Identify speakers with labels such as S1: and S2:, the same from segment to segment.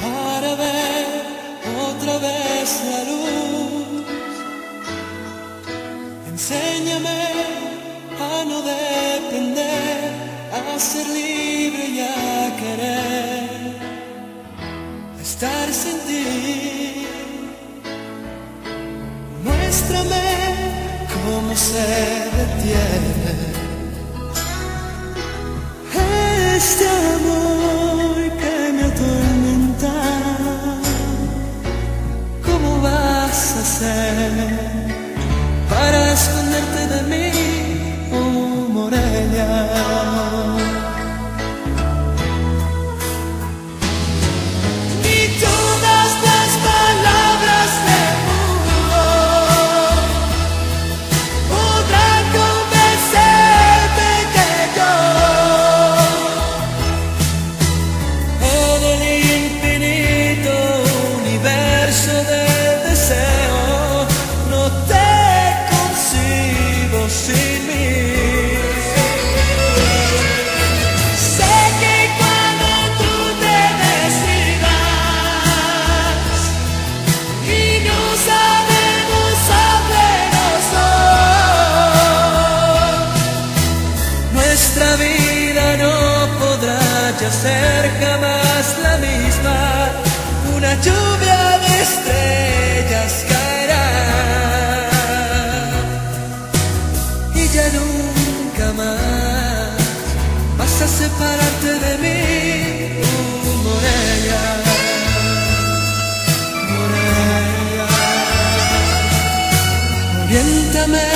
S1: para ver otra vez la luz? Enséñame a no depender, a ser libre y a querer, estar sin ti. Muéstrame cómo se detiene ¿Cómo vas a hacer para esconderte de mí, ya ser jamás la misma. Una lluvia de estrellas caerá y ya nunca más vas a separarte de mí, uh. Morelia. Oriéntame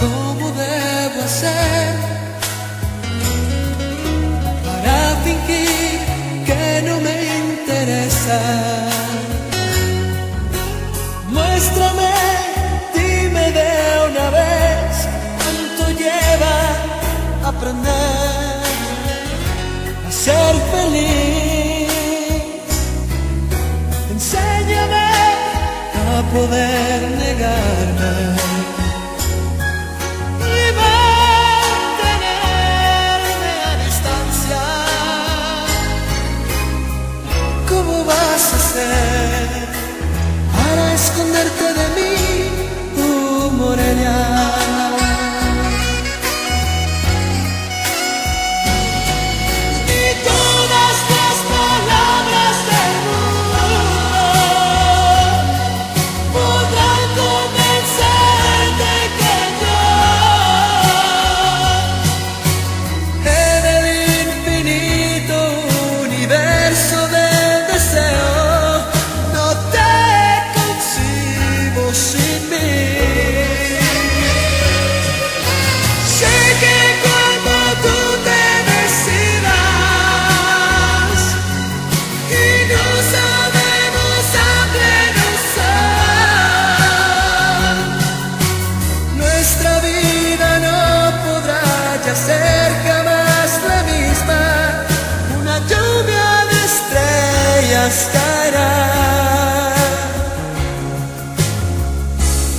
S1: cómo debo hacer fingir que no me interesa. Muéstrame, dime de una vez cuánto lleva aprender a ser feliz. Enséñame a poder negarme para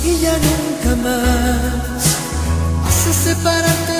S1: y ya nunca más vas a separarte